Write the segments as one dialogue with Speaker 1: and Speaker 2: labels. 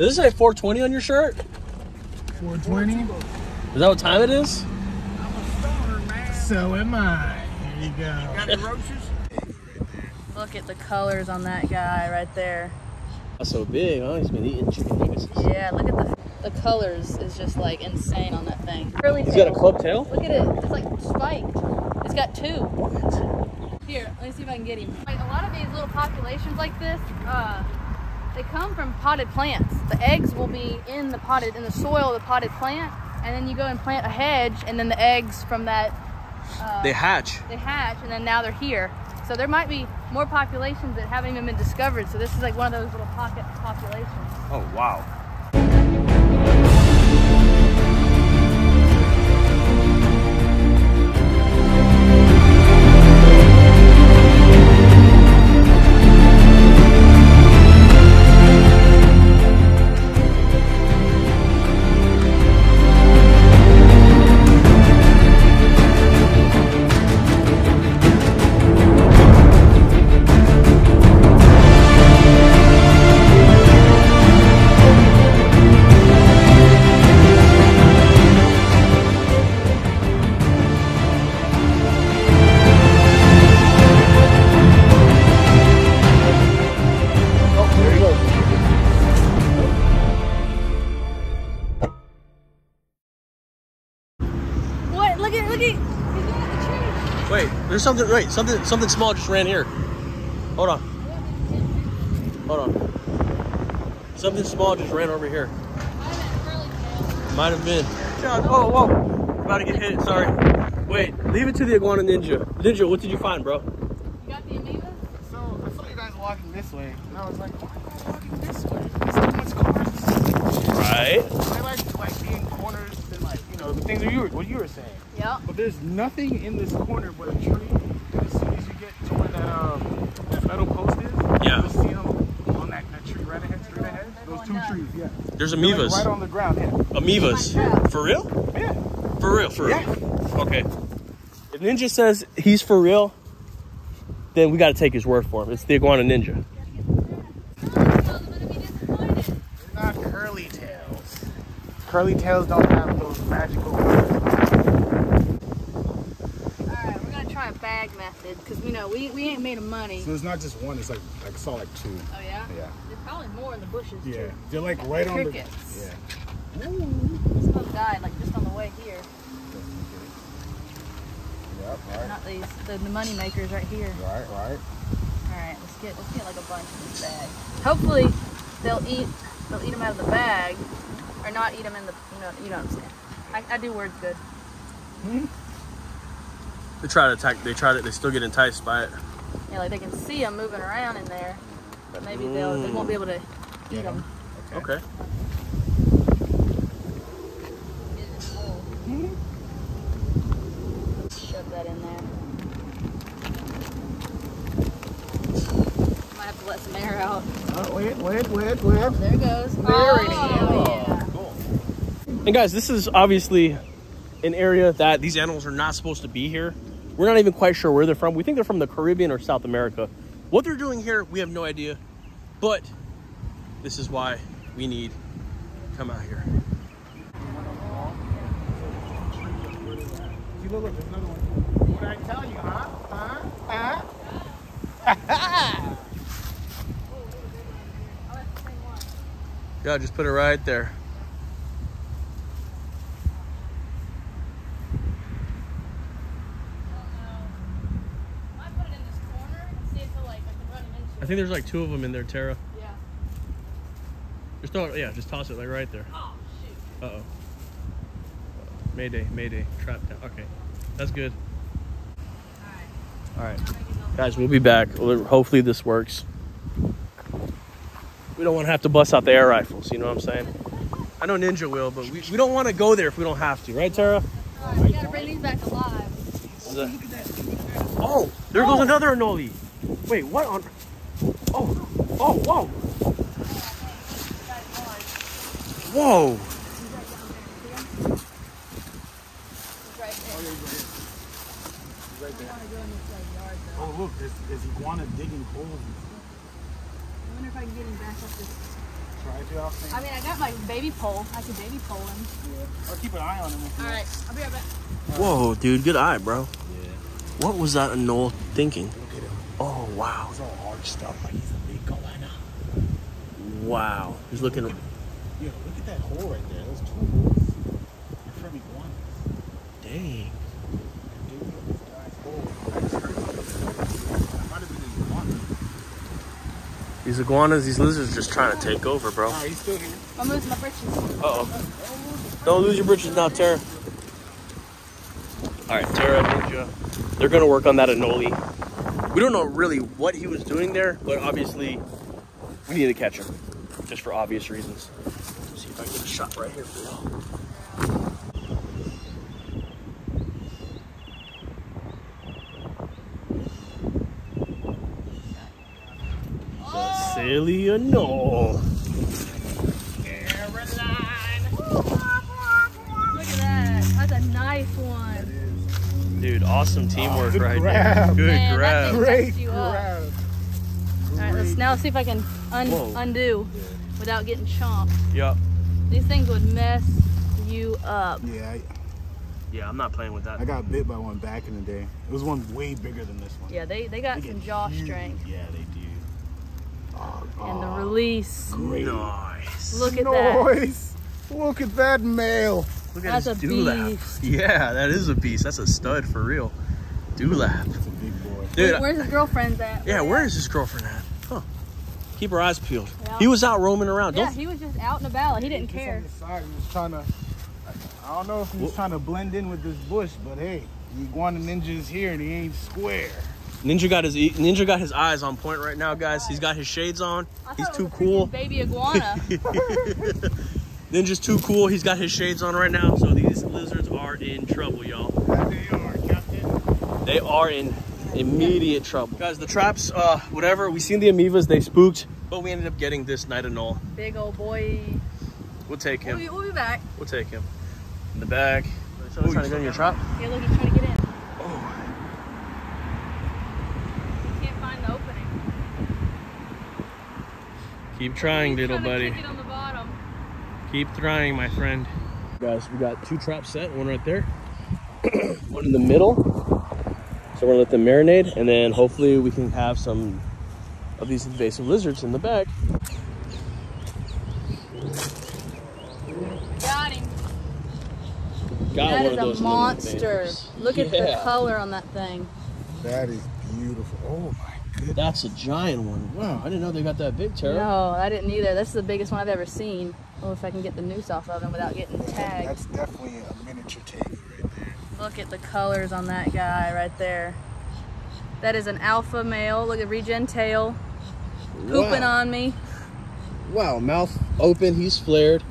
Speaker 1: Does this say 420 on your shirt?
Speaker 2: 420.
Speaker 1: Is that what time it is?
Speaker 2: So am I. Here you go.
Speaker 3: Got?
Speaker 4: Look at the colors on that guy right there.
Speaker 1: That's so big, huh? He's been eating chicken nuggets.
Speaker 4: Yeah, look at the the colors is just like insane on that thing. Curly
Speaker 1: He's got a club tail?
Speaker 4: Look at it. It's like spiked. It's got two. Here, let me see if I can get him. Like a lot of these little populations like this, uh, they come from potted plants. The eggs will be in the potted in the soil of the potted plant, and then you go and plant a hedge, and then the eggs from that uh,
Speaker 1: They hatch.
Speaker 4: they hatch, and then now they're here. So there might be more populations that haven't even been discovered. So this is like one of those little pocket populations.
Speaker 1: Oh, wow. There's something, wait, something something small just ran here. Hold on. Hold on. Something small just ran over here. Might have been. John, oh, whoa. We're about to get hit, sorry. Wait, leave it to the Iguana Ninja. Ninja, what did you find, bro?
Speaker 4: You got the ameiva?
Speaker 2: So I saw you guys walking this way, and I was like, why are you walking this way? There's too much cars.
Speaker 1: Right.
Speaker 2: I like like be in corners and like you know the things that you were what you were saying.
Speaker 4: Yeah.
Speaker 2: But there's nothing in this corner but a tree. And as soon as you get to where that um that metal post is,
Speaker 1: Yeah.
Speaker 2: you'll see them on that, that tree right ahead, straight ahead. Those two trees, yeah.
Speaker 1: There's
Speaker 2: They're, like,
Speaker 1: ameivas.
Speaker 2: right on the ground, yeah.
Speaker 1: Ameivas. For real?
Speaker 2: Yeah.
Speaker 1: For real, for real.
Speaker 2: Yeah.
Speaker 1: Okay. If Ninja says he's for real, then we gotta take his word for him. It's the Iguana Ninja.
Speaker 2: They're not curly tails. Curly tails don't have those magical colors.
Speaker 4: Alright, we're gonna try a bag method because we know we, we ain't made of money.
Speaker 2: So it's not just one, it's like I saw like two.
Speaker 4: Oh yeah?
Speaker 2: Yeah.
Speaker 4: There's probably more in the bushes
Speaker 2: Yeah.
Speaker 4: too.
Speaker 2: They're like right on the
Speaker 4: Crickets.
Speaker 2: Yeah.
Speaker 4: Some of them died like just on the way here.
Speaker 2: Yep, right.
Speaker 4: Not these the, the money makers right here.
Speaker 2: Right, right.
Speaker 4: Alright, let's get let's get like a bunch in this bag. Hopefully they'll eat they'll eat them out of the bag or not eat them in the you know you know what I'm saying. I, I do words good. Hmm?
Speaker 1: They try to attack. They try to. They still get enticed by it.
Speaker 4: Yeah, like they can see them moving around in there, but maybe they'll they won't be able to eat them.
Speaker 1: Okay. Hmm?
Speaker 4: Shove that in there. Might have to let some air out.
Speaker 2: Oh, wait, wait, wait, wait.
Speaker 4: There it goes.
Speaker 2: There
Speaker 4: oh,
Speaker 2: is.
Speaker 4: yeah.
Speaker 1: And guys, this is obviously an area that these animals are not supposed to be here. We're not even quite sure where they're from. We think they're from the Caribbean or South America. What they're doing here, we have no idea. But this is why we need to come out here.
Speaker 2: Look, look, there's another one. What I tell you, huh? Huh? Huh?
Speaker 1: Yeah, just put it right there.
Speaker 4: Might put it in this corner and see if like I can run him into
Speaker 1: I think there's like two of them in there, Tara.
Speaker 4: Yeah.
Speaker 1: Just throw it, yeah, just toss it like right there.
Speaker 4: Oh shoot.
Speaker 1: Uh oh. Mayday, Mayday, trap down. Okay, that's good. All right, guys, we'll be back. Hopefully this works. We don't want to have to bust out the air rifles. You know what I'm saying? I know Ninja will, but we, we don't want to go there if we don't have to, right, Tara?
Speaker 4: Alright, we gotta bring these back alive.
Speaker 1: Oh, there goes another Anoli. Wait, what on? Oh, oh, whoa, whoa.
Speaker 2: Oh, look, there's, there's iguana digging holes.
Speaker 4: I wonder if I can get him back up this.
Speaker 2: right there off thing.
Speaker 4: I mean, I got my baby pole. I can baby pole him. Yeah.
Speaker 2: I'll keep an eye on him. if you
Speaker 4: All
Speaker 2: want.
Speaker 4: right, I'll be right back.
Speaker 1: Whoa, dude, good eye, bro.
Speaker 2: Yeah.
Speaker 1: What was that Noel thinking?
Speaker 2: Look at him.
Speaker 1: Oh, wow.
Speaker 2: He's all arched up like he's a big.
Speaker 1: Wow. He's looking.
Speaker 2: Yo, look at that hole right there. Those two holes. They're from iguanas.
Speaker 1: Dang.
Speaker 2: Dude, this guy's hole. I just heard something. That might have been an iguana.
Speaker 1: These iguanas, these lizards just trying to take over, bro.
Speaker 2: Alright, he's still here.
Speaker 4: I'm losing my britches.
Speaker 1: Uh oh. Don't lose your britches now, Tara. All right, Tara, Ninja. They're gonna work on that Anoli. We don't know really what he was doing there, but obviously we need to catch him, just for obvious reasons. Let's see if I can get a shot right here for y'all. Silly Anole.
Speaker 4: Look
Speaker 1: Dude, awesome teamwork
Speaker 2: good
Speaker 1: right
Speaker 2: grab.
Speaker 1: there. Good
Speaker 4: Man, that
Speaker 1: grab.
Speaker 4: thing-
Speaker 2: Great
Speaker 4: you
Speaker 2: grab.
Speaker 4: All right, let's now see if I can un-
Speaker 1: Whoa.
Speaker 4: undo without getting chomped.
Speaker 1: Yup.
Speaker 4: These things would mess you up.
Speaker 2: Yeah, I,
Speaker 1: Yeah, I'm not playing with that.
Speaker 2: I got bit by one back in the day. It was one way bigger than this one.
Speaker 4: Yeah, they, they got
Speaker 2: They
Speaker 4: some jaw
Speaker 2: huge.
Speaker 4: strength.
Speaker 2: Yeah, they do. Oh,
Speaker 4: And the
Speaker 2: oh,
Speaker 4: release.
Speaker 2: great.
Speaker 1: Nice.
Speaker 4: Look at that.
Speaker 2: Nice. Look at that male.
Speaker 1: Look
Speaker 4: That's
Speaker 1: at
Speaker 4: a
Speaker 1: his dewlap.
Speaker 4: beast.
Speaker 1: Yeah, that is a beast. That's a stud for real. Dewlap.
Speaker 2: It's a big boy.
Speaker 1: Dude,
Speaker 4: Where's his girlfriend's at?
Speaker 1: yeah, where is his girlfriend at? Huh. Keep her eyes peeled.
Speaker 4: Yeah.
Speaker 1: He was out roaming around.
Speaker 4: Yeah,
Speaker 1: Don't
Speaker 4: he was just out and about. He didn't
Speaker 2: Just
Speaker 4: care.
Speaker 2: On the side, he was trying to. I don't know if he was
Speaker 1: Wh-
Speaker 2: trying to blend in with this bush, but hey, the iguana ninja is here and he ain't square.
Speaker 1: Ninja got his e- Ninja got his eyes on point right now, guys. He's got his shades on.
Speaker 4: I
Speaker 1: He's
Speaker 4: thought it
Speaker 1: too
Speaker 4: a
Speaker 1: cool.
Speaker 4: Baby iguana.
Speaker 1: Ninja's too cool. He's got his shades on right now. So these lizards are in trouble, y'all.
Speaker 2: They are, Captain.
Speaker 1: They are in immediate trouble. Guys, the traps, uh, whatever. We seen the ameivas. They spooked, but we ended up getting this knight anole.
Speaker 4: Big old boy.
Speaker 1: We'll take
Speaker 4: We'll
Speaker 1: him.
Speaker 4: be, we'll be back.
Speaker 1: We'll take him. In the bag. Someone's trying to get in your trap.
Speaker 4: Yeah, look, he's trying to get in.
Speaker 1: Oh.
Speaker 4: He can't find the opening.
Speaker 1: Keep trying,
Speaker 4: He's
Speaker 1: little buddy.
Speaker 4: kick it on the bottom.
Speaker 1: Keep trying, my friend. Guys, we got two traps set. One right there. one in the middle. So we're gonna let them marinate, and then hopefully we can have some of these invasive lizards in the bag.
Speaker 4: Got him.
Speaker 1: Got
Speaker 4: That
Speaker 1: one
Speaker 4: is
Speaker 1: of
Speaker 4: a monster.
Speaker 1: invaders.
Speaker 4: Look at the color on that thing.
Speaker 2: That is beautiful. Oh my goodness.
Speaker 1: That's a giant one. Wow, I didn't know they got that big, Tara.
Speaker 4: No, I didn't either. That's the biggest one I've ever seen. Oh, if I can get the noose off of him without getting tagged.
Speaker 2: That's definitely a miniature tegu right there.
Speaker 4: Look at the colors on that guy right there. That is an alpha male. Look at regen tail. Pooping
Speaker 1: wow.
Speaker 4: on me.
Speaker 1: Wow, mouth open. He's flared.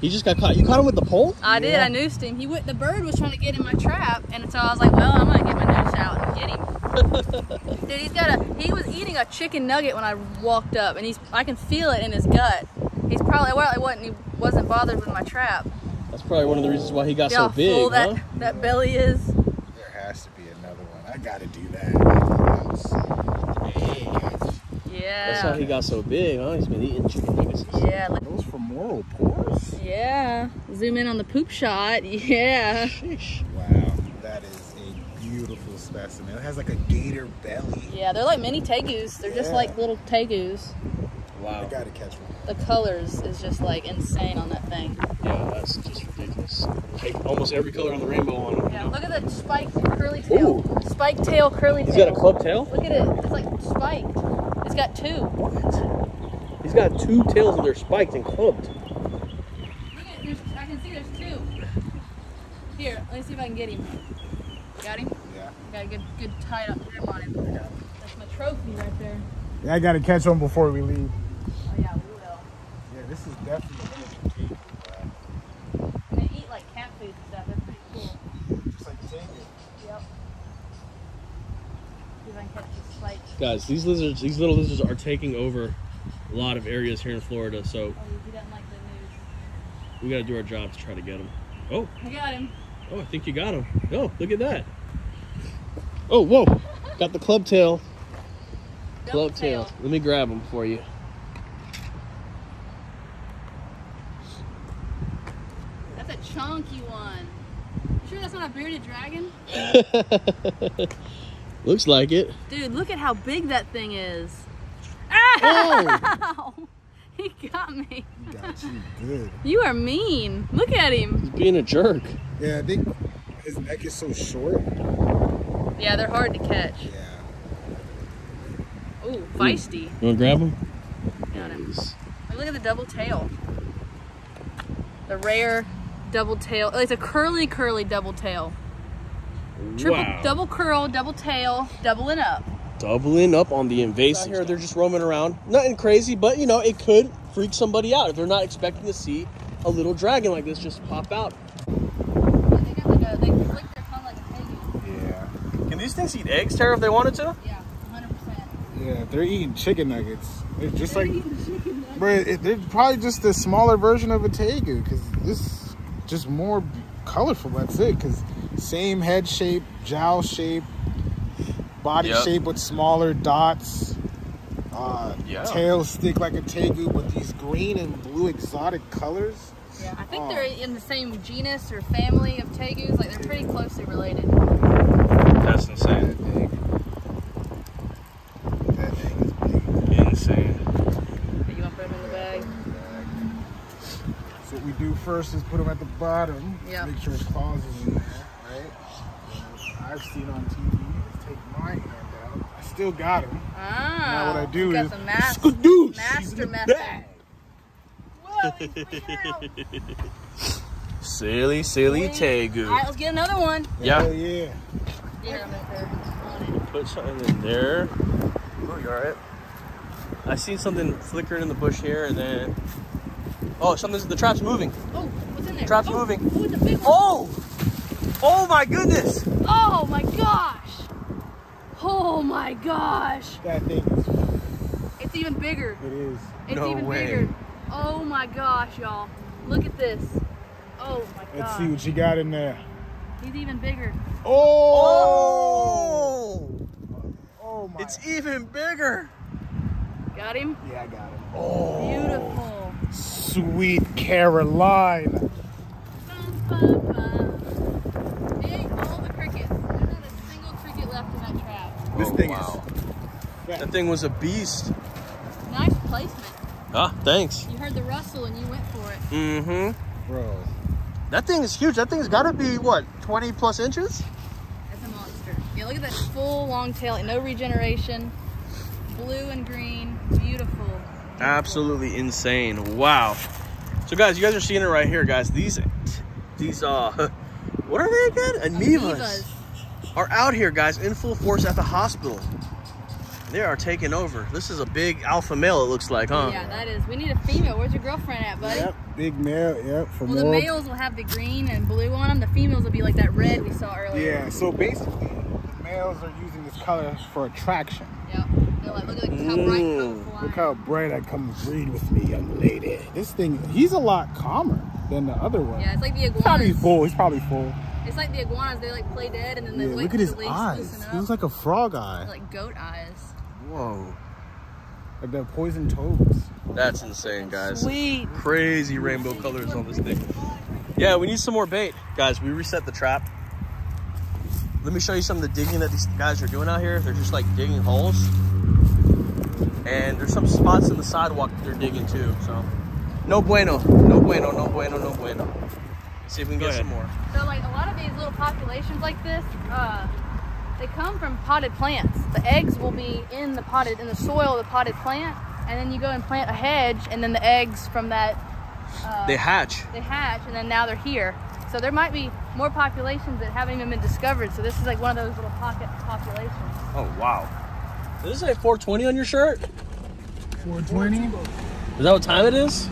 Speaker 1: He just got caught. You caught him with the pole?
Speaker 4: I did. I noosed him. He went. The bird was trying to get in my trap, and so I was like, "Well, I'm gonna get my noose out and get him." Dude, he's got a. He was eating a chicken nugget when I walked up, and he's. I can feel it in his gut. He's probably well. It wasn't. He wasn't bothered with my trap.
Speaker 1: That's probably one of the reasons why he got
Speaker 4: See how
Speaker 1: so big,
Speaker 4: full that
Speaker 1: huh?
Speaker 4: that belly is.
Speaker 2: There has to be another one. I gotta do that. Hey.
Speaker 1: That's how he got so big, huh? He's been eating chicken nuggets.
Speaker 4: Yeah. look-
Speaker 2: Those femoral pores?
Speaker 4: Yeah. Zoom in on the poop shot. Yeah.
Speaker 1: Sheesh.
Speaker 2: Wow, that is a beautiful specimen. It has like a gator belly.
Speaker 4: Yeah. They're like mini tegus. They're just like little tegus.
Speaker 2: I
Speaker 1: Wow.
Speaker 2: gotta catch one.
Speaker 4: The colors is just like insane on that thing.
Speaker 1: Yeah, that's just ridiculous. Like almost every color on the rainbow on him.
Speaker 4: Yeah, look at that spiked curly tail. Spiked tail, curly tail.
Speaker 1: He's got a club tail?
Speaker 4: Look at it. It's like spiked. It's got two. What?
Speaker 1: He's got two tails and they're spiked and clubbed.
Speaker 4: Look at there's I can see there's two. Here, let me see if I can get him. Got him?
Speaker 2: Yeah.
Speaker 4: Got a good good tied up grip on him. That's my trophy right there.
Speaker 2: Yeah, I gotta catch one before we leave.
Speaker 4: Oh yeah, we will.
Speaker 2: Yeah, this is definitely a miniature tegu.
Speaker 4: And they eat like cat food and stuff. They're pretty cool.
Speaker 2: Just like tegu.
Speaker 4: Yep. See if I can catch this spike.
Speaker 1: Guys, these lizards, these little lizards are taking over a lot of areas here in Florida, so
Speaker 4: Oh, he like the news.
Speaker 1: we gotta do our job to try to get them. Oh,
Speaker 4: I got him.
Speaker 1: oh, I think you got him. Oh, look at that. Oh, whoa. Got the club tail. Club tail. tail. Let me grab them for you.
Speaker 4: That's a chunky one. You sure that's not a bearded dragon?
Speaker 1: Looks like it.
Speaker 4: Dude, look at how big that thing is.
Speaker 1: Oh!
Speaker 4: Ow! Oh! He got me.
Speaker 2: He got you good.
Speaker 4: You are mean. Look at him.
Speaker 1: He's being a jerk.
Speaker 2: Yeah, I think his neck is so short.
Speaker 4: Yeah, they're hard to catch.
Speaker 2: Yeah.
Speaker 4: Ooh, feisty.
Speaker 1: You wanna grab him?
Speaker 4: Got him. Look at the double tail. The rare double tail. Oh, it's a curly, curly double tail. Triple,
Speaker 1: Wow.
Speaker 4: double curl, double tail, doubling up.
Speaker 1: Doubling up on the invasive. Here, they're just roaming around. Nothing crazy, but you know, it could freak somebody out if they're not expecting to see a little dragon like this just pop out.
Speaker 4: They got like a, they flick their tongue like a piggy.
Speaker 2: Yeah.
Speaker 1: Can these things eat eggs, Tara, if they wanted to?
Speaker 4: Yeah, 100%.
Speaker 2: Yeah, they're eating chicken nuggets. They're just like, bro, they're probably just a smaller version of a tegu because this is just more colorful. That's it. Because same head shape, jowl shape, body
Speaker 1: Yep.
Speaker 2: shape with smaller dots. Uh,
Speaker 1: Yeah.
Speaker 2: Tail stick like a tegu, but these green and blue exotic colors.
Speaker 4: Yeah, I think
Speaker 2: Oh.
Speaker 4: they're in the same genus or family of tegus. Like they're pretty closely related.
Speaker 1: That's insane.
Speaker 2: That egg. That egg is big.
Speaker 1: Insane.
Speaker 4: You want to put them in the bag?
Speaker 2: So what we do first is put them at the bottom.
Speaker 4: Yeah.
Speaker 2: Make sure his claws is in there, right? I've seen on TV. is Take my hand out. I still got him.
Speaker 4: Ah.
Speaker 2: now what I do
Speaker 4: you got
Speaker 2: is
Speaker 4: some mas- master
Speaker 2: he's in the
Speaker 4: method.
Speaker 2: Bag.
Speaker 4: Whoa, he's freaking out.
Speaker 1: Silly, silly
Speaker 4: All
Speaker 1: Tegu.
Speaker 4: right, let's get another one.
Speaker 1: Yeah.
Speaker 2: Hell yeah.
Speaker 4: Yeah, I'm right there. On it.
Speaker 1: Put something in there. Oh, you alright? I seen something flickering in the bush here, and then. Oh, something's. The trap's moving.
Speaker 4: Oh, what's in there?
Speaker 1: Trap's
Speaker 4: oh,
Speaker 1: moving.
Speaker 4: Oh, it's big one.
Speaker 1: Oh! Oh my goodness!
Speaker 4: Oh my gosh! Oh my gosh!
Speaker 2: That thing is.
Speaker 4: It's even bigger.
Speaker 2: It is.
Speaker 4: It's
Speaker 1: No
Speaker 4: even
Speaker 1: way.
Speaker 4: bigger. Oh my gosh, y'all. Look at this. Oh my
Speaker 2: Let's see what you got in there.
Speaker 4: He's even bigger.
Speaker 2: Oh!
Speaker 1: Oh!
Speaker 2: Oh my.
Speaker 1: It's even bigger!
Speaker 4: Got him?
Speaker 2: yeah, I got him.
Speaker 1: Oh!
Speaker 4: Beautiful.
Speaker 2: Sweet Caroline.
Speaker 4: Bum, bum, bum. He all the crickets. There's not a single cricket left in that trap.
Speaker 2: This
Speaker 1: Oh,
Speaker 2: thing
Speaker 1: wow.
Speaker 2: is.
Speaker 1: That thing was a beast.
Speaker 4: Nice placement.
Speaker 1: Ah, thanks.
Speaker 4: You heard the rustle and you went for it.
Speaker 1: Mm hmm.
Speaker 2: Bro.
Speaker 1: That thing is huge. That thing's gotta be, what, 20 plus inches?
Speaker 4: That's a monster. Yeah, look at that full long tail. No regeneration. Blue and green. Beautiful.
Speaker 1: Absolutely insane. Wow. So guys, you guys are seeing it right here, guys. These these uh what are they again? Ameivas,
Speaker 4: Ameivas.
Speaker 1: are out here, guys, in full force at the hospital. They are taking over. This is a big alpha male, it looks like, huh?
Speaker 4: Yeah, that is. We need a female. Where's your girlfriend at, buddy?
Speaker 2: Yep. Big male. Yep. For
Speaker 4: Well, the males will have the green and blue on them. The females will be like that red we saw earlier.
Speaker 2: Yeah. So basically, the males are using this color for attraction.
Speaker 4: Yep. They're like, look at how bright
Speaker 1: Mm.
Speaker 4: I
Speaker 2: Look how bright I come breed with me, young lady. This thing, he's a lot calmer than the other one.
Speaker 4: Yeah, it's like the
Speaker 2: Probably
Speaker 4: iguanas.
Speaker 2: full. He's probably full.
Speaker 4: It's like the iguanas. They like play dead and then they
Speaker 2: Yeah,
Speaker 4: wait
Speaker 2: look at his
Speaker 4: the leaves
Speaker 2: eyes.
Speaker 4: loosen
Speaker 2: He looks like a frog eye.
Speaker 4: like goat eyes.
Speaker 1: Whoa.
Speaker 2: Like the poison toads.
Speaker 1: That's insane, guys.
Speaker 4: Sweet.
Speaker 1: Crazy rainbow colors on this thing. Yeah, we need some more bait. Guys, we reset the trap. Let me show you some of the digging that these guys are doing out here. They're just like digging holes. And there's some spots in the sidewalk that they're digging too. So, no bueno, no bueno, no bueno, no bueno. see if we can get some more.
Speaker 4: So like a lot of these little populations like this, uh, they come from potted plants. The eggs will be in the potted in the soil of the potted plant, and then you go and plant a hedge, and then the eggs from that uh,
Speaker 1: They hatch.
Speaker 4: they hatch, and then now they're here. So there might be more populations that haven't even been discovered. So this is like one of those little pocket populations.
Speaker 1: Oh wow. Does this say 420 on your shirt?
Speaker 2: 420.
Speaker 1: Is that what time it is?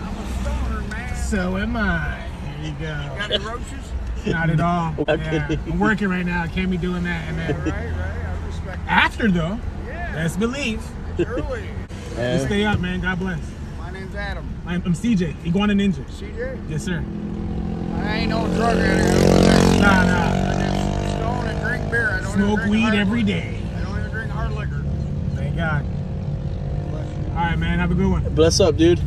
Speaker 1: I'm a stoner, man.
Speaker 2: So am I. Here you go.
Speaker 3: Got the roaches?
Speaker 2: Not at all.
Speaker 1: I'm
Speaker 2: Yeah.
Speaker 1: kidding.
Speaker 2: I'm working right now. I can't be doing that. And then
Speaker 3: Right, right. I respect
Speaker 2: after though,
Speaker 3: Yeah.
Speaker 2: let's believe.
Speaker 3: Surely.
Speaker 2: Just stay up, man. God bless.
Speaker 3: My name's Adam.
Speaker 2: I'm, I'm CJ, Iguana Ninja.
Speaker 3: CJ?
Speaker 2: Yes, sir.
Speaker 3: I ain't no drug addict. I don't like
Speaker 2: Nah, nah.
Speaker 3: I just stone and drink beer. I don't
Speaker 2: Smoke
Speaker 3: drink
Speaker 2: weed
Speaker 3: hard
Speaker 2: every
Speaker 3: liquor.
Speaker 2: day.
Speaker 3: I don't even drink hard liquor.
Speaker 2: Thank God. All right, man. Have a good one.
Speaker 1: Bless up, dude.